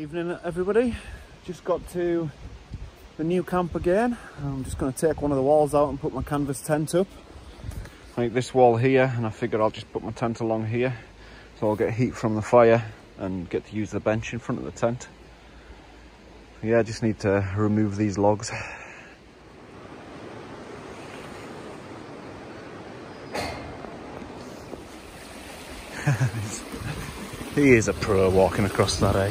Evening everybody, just got to the new camp again. I'm just going to take one of the walls out and put my canvas tent up. Like this wall here and I figure I'll just put my tent along here so I'll get heat from the fire and get to use the bench in front of the tent. Yeah, I just need to remove these logs. he is a pro walking across that, eh?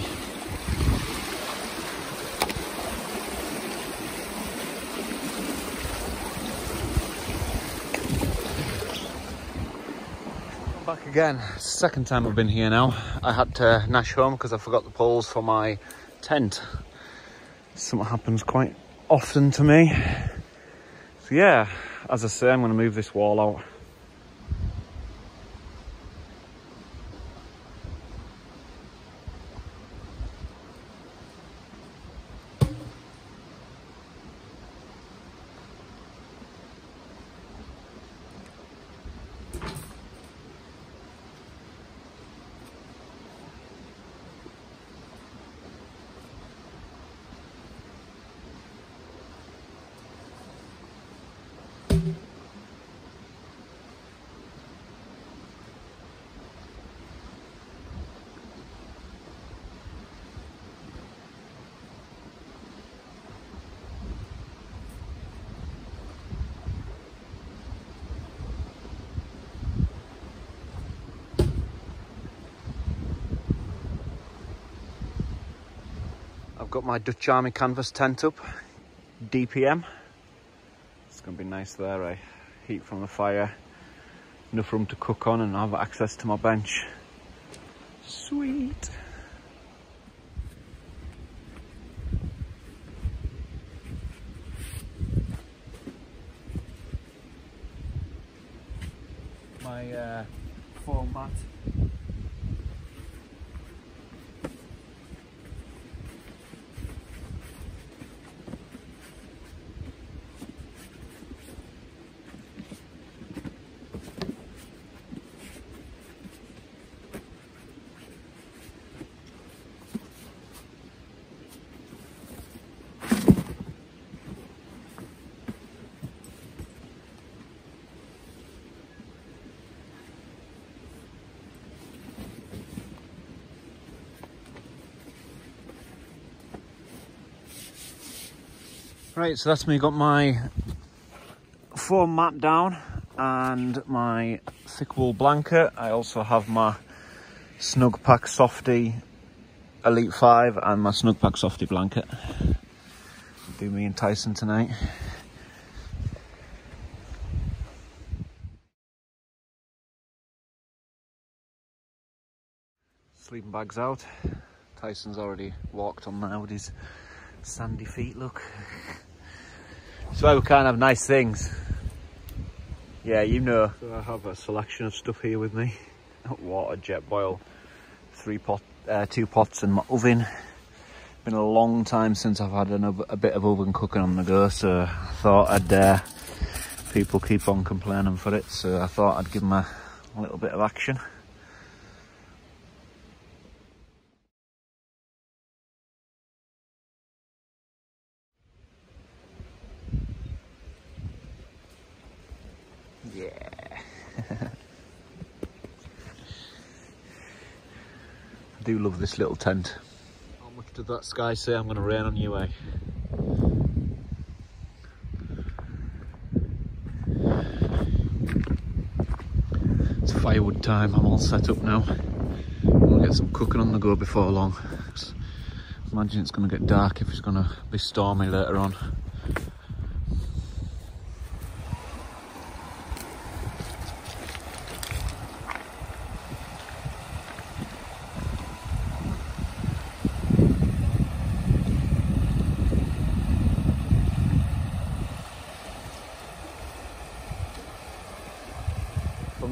Again. Second time I've been here now. I had to nash home because I forgot the poles for my tent. Something happens quite often to me. So yeah, as I say, I'm going to move this wall out. I've got my Dutch Army canvas tent up, DPM. It's gonna be nice there, eh? Heat from the fire, enough room to cook on and have access to my bench. Sweet. My uh, foam mat Right, so that's me got my foam mat down and my thick wool blanket. I also have my Snugpak Softy Elite 5 and my Snugpak Softy blanket. Do me and Tyson tonight. Sleeping bags out. Tyson's already walked on now with his sandy feet, look. That's why we can't have nice things. Yeah, you know. So I have a selection of stuff here with me. Water, Jetboil, three pot, uh, two pots and my oven. Been a long time since I've had an, a bit of oven cooking on the go, so I thought I'd, uh, people keep on complaining for it, so I thought I'd give them a, a little bit of action. Yeah. I do love this little tent. How much did that sky say I'm going to rain on you, eh? It's firewood time. I'm all set up now. I'm going to get some cooking on the go before long. Imagine it's going to get dark if it's going to be stormy later on.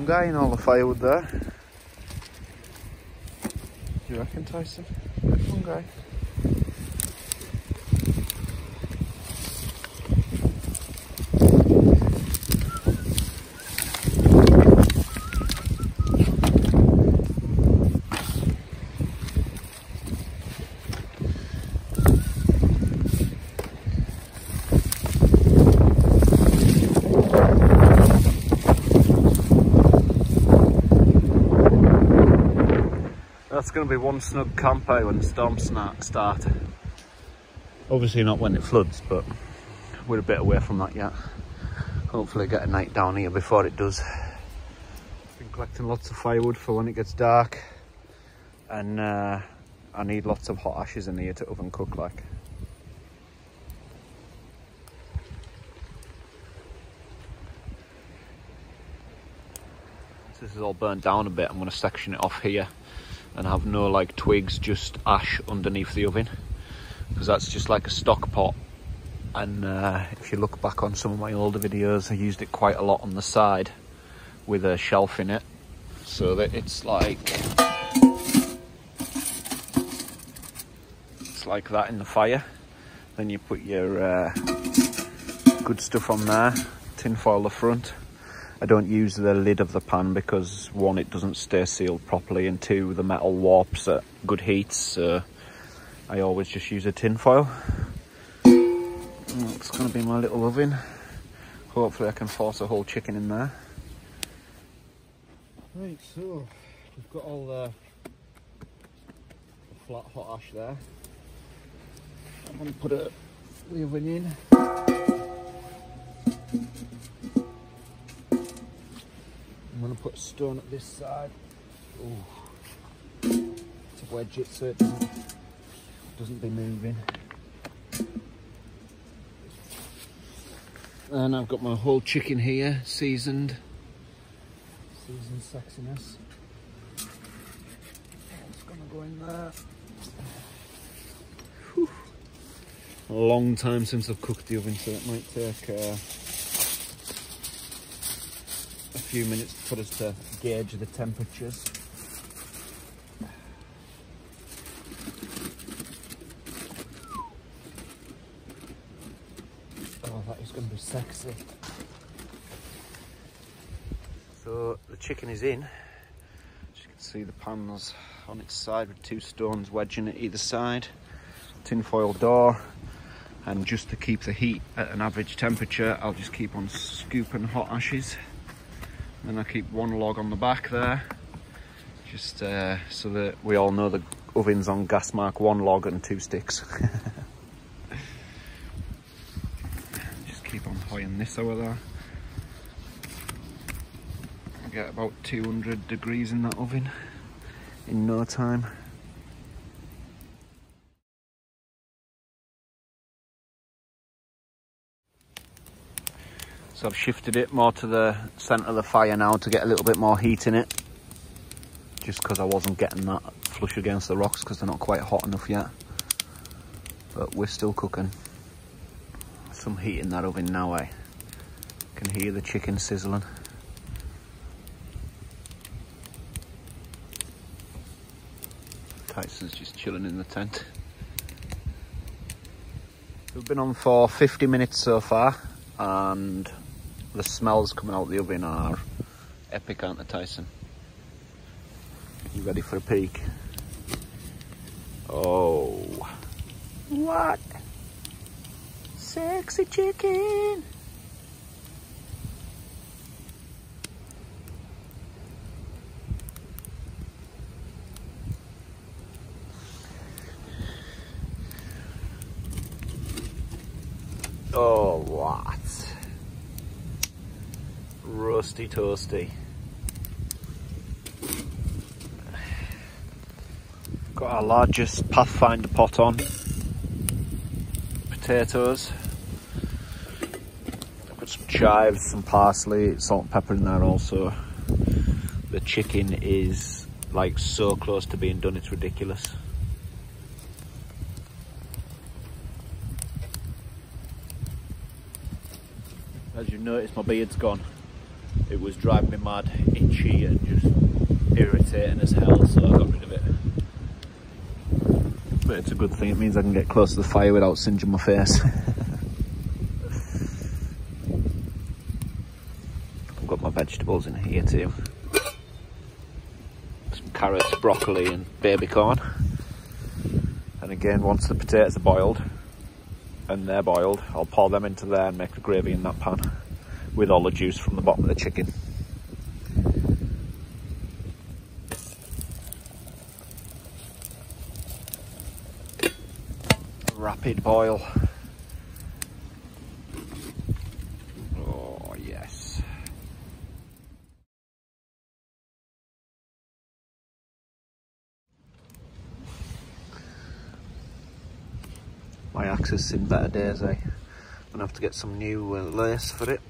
fungi and all the firewood there. You reckon, Tyson? Fungi. That's going to be one snug camper when the storms start. Obviously not when it floods, but we're a bit away from that yet. Hopefully get a night down here before it does. Been collecting lots of firewood for when it gets dark. And uh, I need lots of hot ashes in here to oven cook like. this is all burnt down a bit, I'm going to section it off here and have no like twigs, just ash underneath the oven because that's just like a stock pot. And uh, if you look back on some of my older videos, I used it quite a lot on the side with a shelf in it so that it's like it's like that in the fire. Then you put your uh, good stuff on there, tin foil the front I don't use the lid of the pan because one, it doesn't stay sealed properly and two, the metal warps at good heats. So I always just use a tin foil. Going to be my little oven. Hopefully I can force a whole chicken in there. Right, so we've got all the flat hot ash there. I'm to put a, the oven in. I'm going to put a stone at this side Ooh. to wedge it so it doesn't, doesn't be moving. And I've got my whole chicken here, seasoned. Seasoned sexiness. It's going to go in there. Whew. A long time since I've cooked the oven, so it might take uh, few minutes for us to gauge the temperatures. Oh, that is going to be sexy. So the chicken is in. As you can see the pan's on its side with two stones wedging at either side. Tinfoil door. And just to keep the heat at an average temperature, I'll just keep on scooping hot ashes. And I keep one log on the back there, just uh, so that we all know the oven's on gas mark one log and two sticks. just keep on hoying this over there. I get about 200 degrees in that oven in no time. So I've shifted it more to the centre of the fire now to get a little bit more heat in it. Just because I wasn't getting that flush against the rocks because they're not quite hot enough yet. But we're still cooking. Some heat in that oven now, eh? Can hear the chicken sizzling. Tyson's just chilling in the tent. We've been on for 50 minutes so far and the smells coming out the oven are epic, aren't they, Tyson? You ready for a peek? Oh. What? Sexy chicken. Oh, what? Rusty toasty. Got our largest Pathfinder pot on. Potatoes. I've got some chives, some parsley, salt and pepper in there also. The chicken is like so close to being done, it's ridiculous. As you notice, my beard's gone. It was driving me mad, itchy and just irritating as hell, so I got rid of it. But it's a good thing, it means I can get close to the fire without singeing my face. I've got my vegetables in here too. Some carrots, broccoli and baby corn. And again, once the potatoes are boiled, and they're boiled, I'll pour them into there and make the gravy in that pan with all the juice from the bottom of the chicken. Rapid boil. Oh yes. My axe has seen better days, eh? I'm gonna have to get some new uh, lace for it.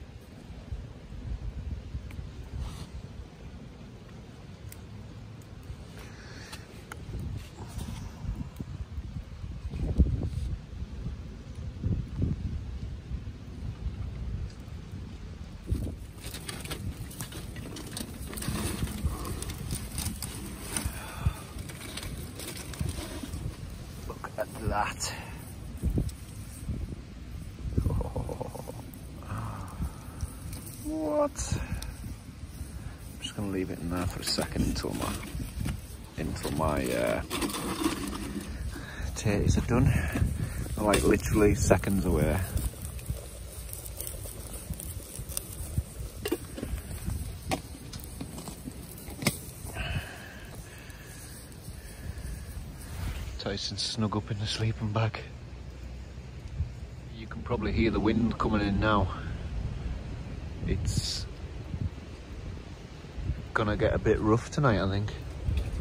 Until uh, are done. They're like literally seconds away. Tyson snug up in the sleeping bag. You can probably hear the wind coming in now. It's gonna get a bit rough tonight, I think.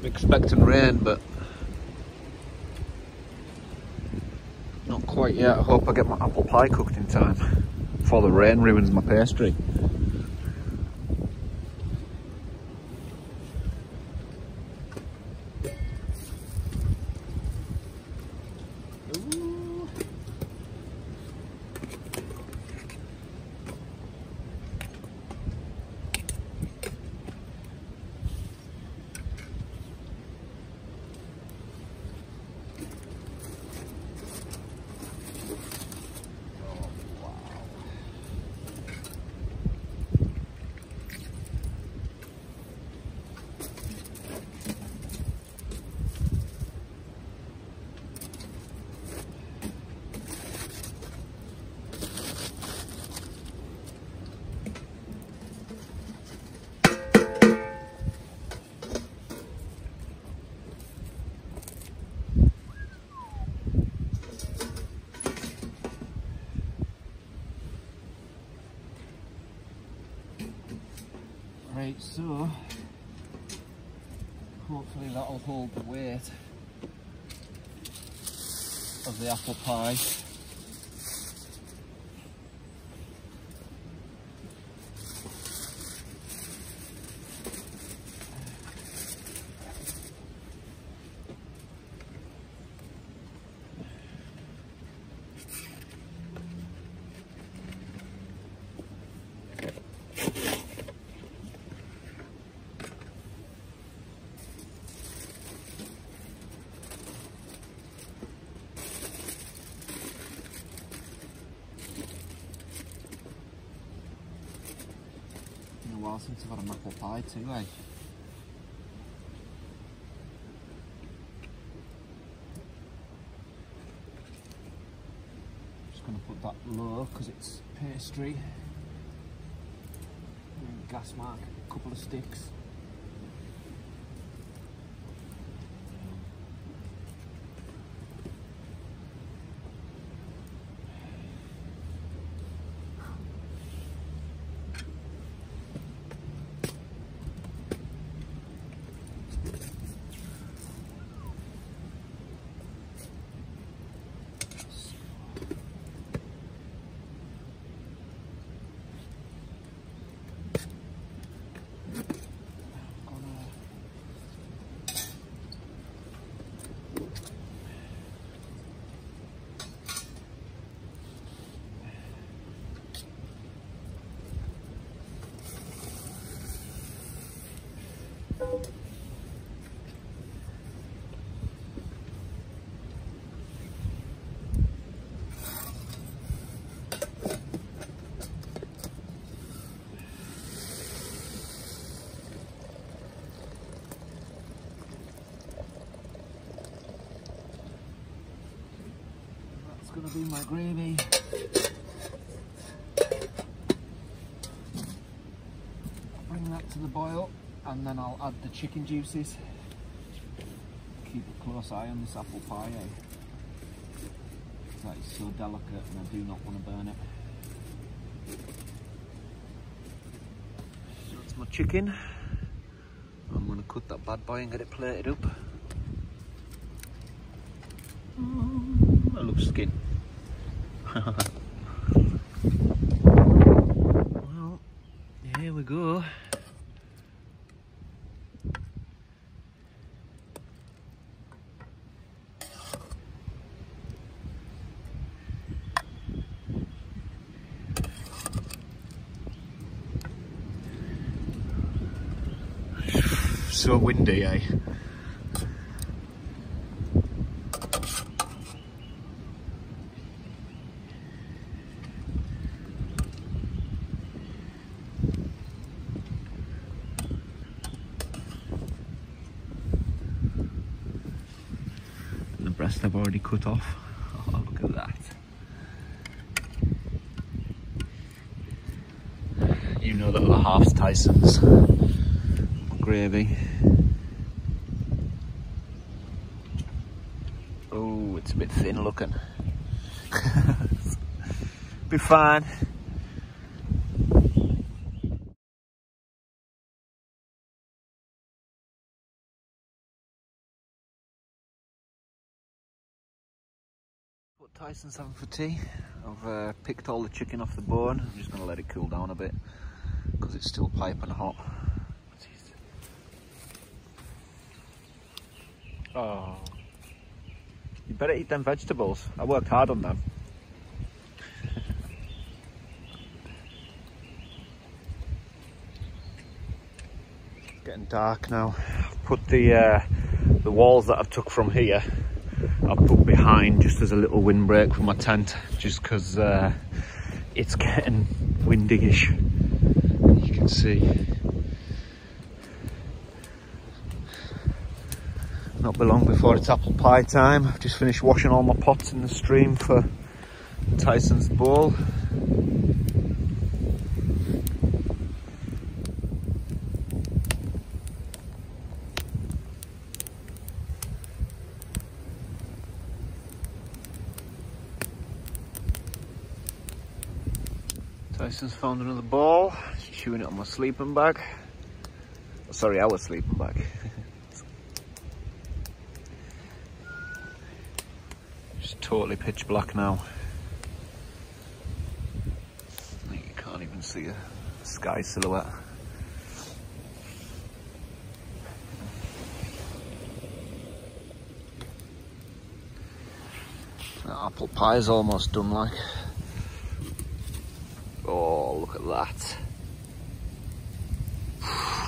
Expecting rain, but not quite yet. I hope I get my apple pie cooked in time before the rain ruins my pastry. Right, so hopefully that'll hold the weight of the apple pie. Since I've apple pie too, eh? Just going to put that low because it's pastry. And gas mark, a couple of sticks. Gonna be my gravy. Bring that to the boil and then I'll add the chicken juices. Keep a close eye on this apple pie, eh? that is so delicate and I do not want to burn it. So that's my chicken. I'm going to cut that bad boy and get it plated up. Oh, I love skin. well, here we go. so windy, eh? the breast I've already cut off. Oh, look at that. You know that the half's Tyson's gravy. Oh, it's a bit thin looking. Be fine. What Tyson's having for tea. I've uh, picked all the chicken off the bone. I'm just going to let it cool down a bit because it's still piping hot. Oh. You better eat them vegetables. I worked hard on them. it's getting dark now. I've put the uh, the walls that I've took from here I've put behind just as a little windbreak for my tent just because uh, it's getting windy-ish. You can see not be long before it's apple pie time. I've just finished washing all my pots in the stream for Tyson's bowl. Tyson's found another ball. She's chewing it on my sleeping bag. Sorry, our sleeping bag. It's totally pitch black now. You can't even see a sky silhouette. That apple pie is almost done like. Oh, look at that.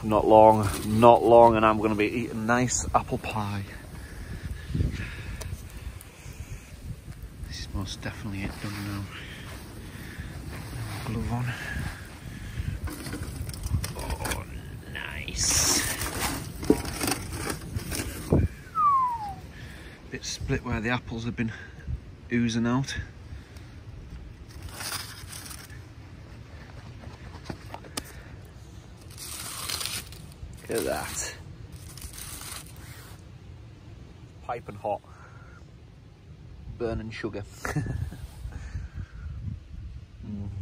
Not long, not long, and I'm going to be eating nice apple pie. This is most definitely it done now. Glove on. Oh, nice. Bit split where the apples have been oozing out. Look at that. Piping hot burning sugar. mm.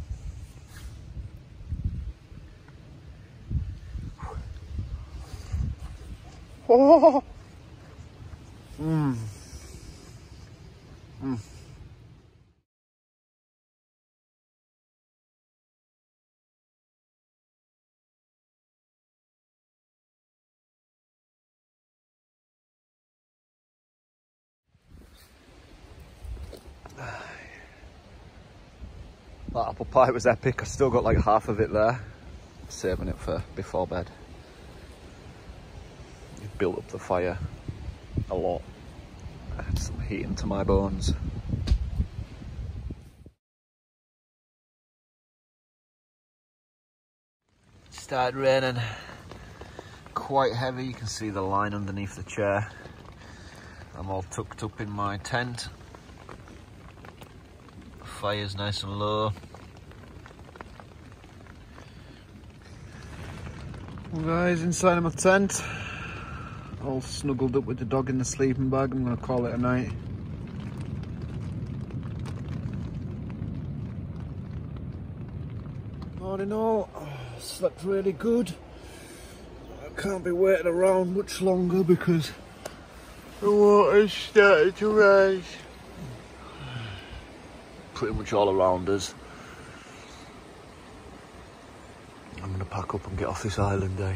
Oh. That apple pie was epic. I still got like half of it there. Saving it for before bed. It built up the fire a lot. I had some heat into my bones. started raining quite heavy. You can see the line underneath the chair. I'm all tucked up in my tent. Fire's nice and low. Well guys, inside of my tent, all snuggled up with the dog in the sleeping bag, I'm gonna call it a night. All in all, slept really good. I can't be waiting around much longer because the water's started to rise. Pretty much all around us. Up and get off this island, eh?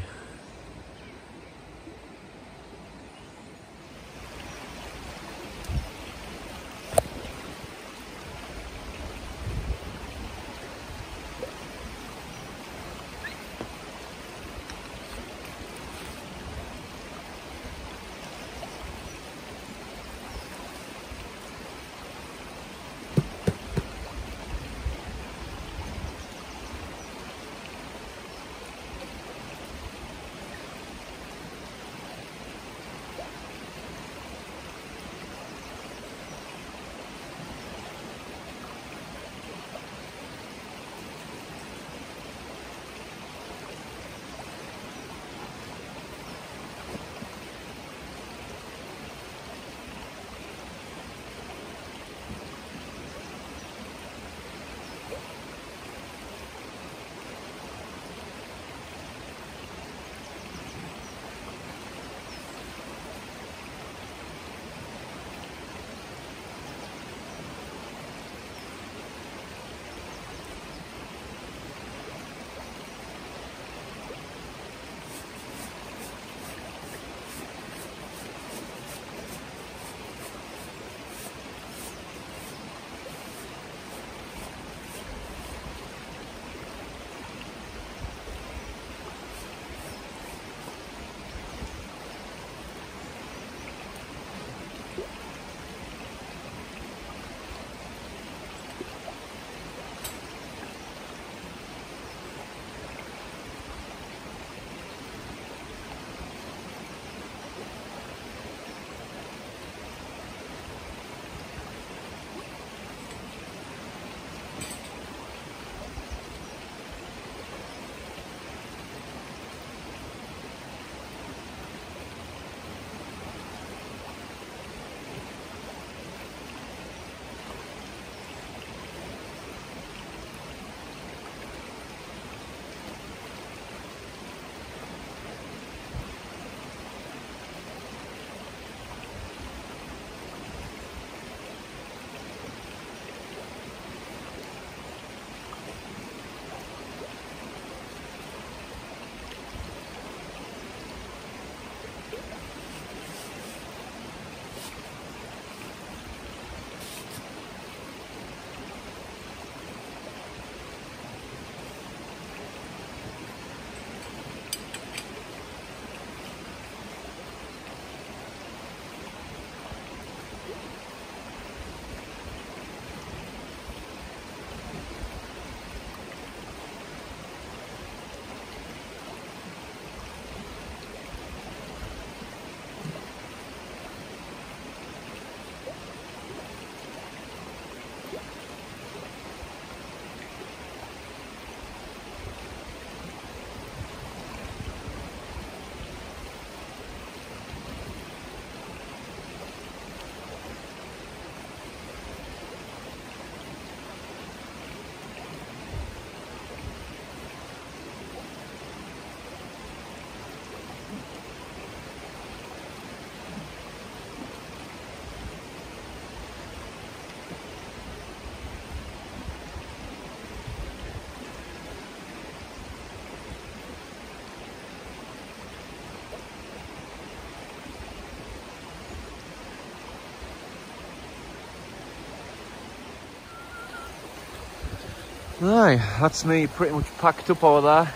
Aye, that's me pretty much packed up over there.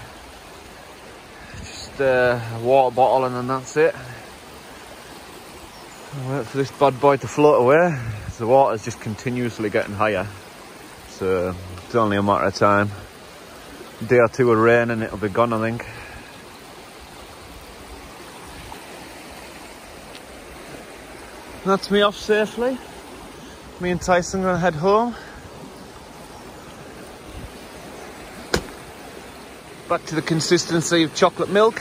Just uh, a water bottle and then that's it. Wait for this bad boy to float away. The water's just continuously getting higher. So it's only a matter of time. Day or two of rain and it'll be gone I think. That's me off safely. Me and Tyson gonna head home. back to the consistency of chocolate milk.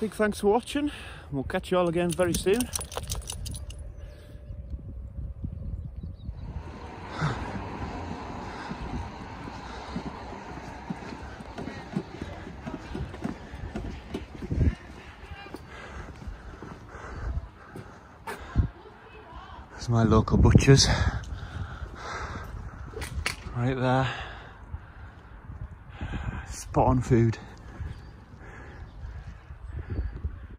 Big thanks for watching. We'll catch you all again very soon. My local butchers. Right there. Spot on food.